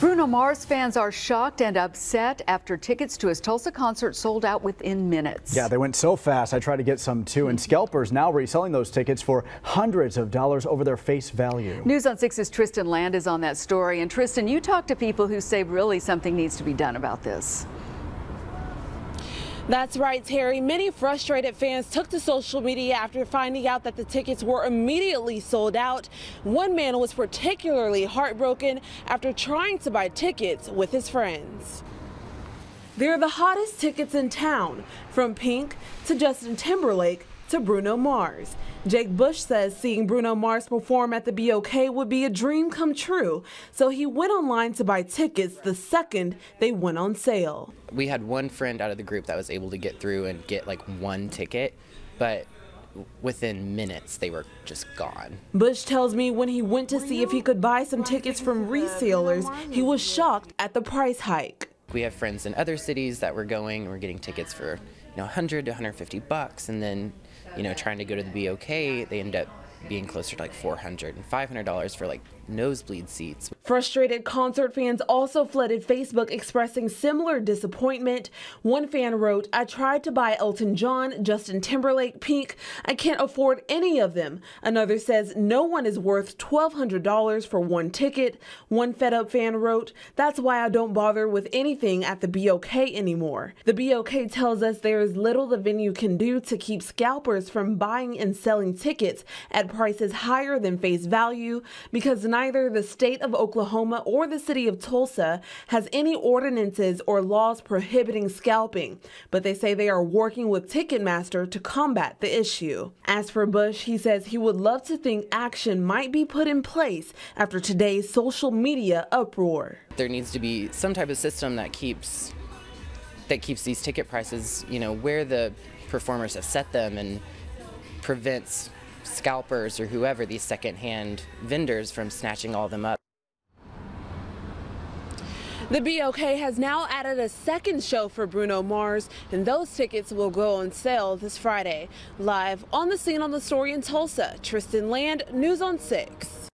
Bruno Mars fans are shocked and upset after tickets to his Tulsa concert sold out within minutes. Yeah, they went so fast. I tried to get some too, and scalpers now reselling those tickets for hundreds of dollars over their face value. News on 6's Tristan Land is on that story. And Tristan, you talked to people who say really something needs to be done about this. That's right, Terry. Many frustrated fans took to social media after finding out that the tickets were immediately sold out. One man was particularly heartbroken after trying to buy tickets with his friends. They're the hottest tickets in town, from Pink to Justin Timberlake to Bruno Mars. Jake Bush says seeing Bruno Mars perform at the BOK would be a dream come true, so he went online to buy tickets the second they went on sale. We had one friend out of the group that was able to get through and get like one ticket, but within minutes they were just gone. Bush tells me when he went to see if he could buy some tickets from resellers, he was shocked at the price hike. We have friends in other cities that were going and were getting tickets for, you know, 100 to 150 bucks and then you know, trying to go to the BOK, they end up being closer to like 400 and 500 dollars for like nosebleed seats. Frustrated concert fans also flooded Facebook expressing similar disappointment. One fan wrote, I tried to buy Elton John, Justin Timberlake, Pink. I can't afford any of them. Another says no one is worth $1,200 for one ticket. One fed up fan wrote, That's why I don't bother with anything at the BOK anymore. The BOK tells us there is little the venue can do to keep scalpers from buying and selling tickets at prices higher than face value because neither the state of Oklahoma or the city of Tulsa has any ordinances or laws prohibiting scalping, but they say they are working with Ticketmaster to combat the issue. As for Bush, he says he would love to think action might be put in place after today's social media uproar. There needs to be some type of system that keeps that keeps these ticket prices, you know, where the performers have set them and prevents scalpers or whoever, these secondhand vendors, from snatching all them up. The BOK has now added a second show for Bruno Mars, and those tickets will go on sale this Friday. Live on the scene on the story in Tulsa, Tristan Land, News on 6.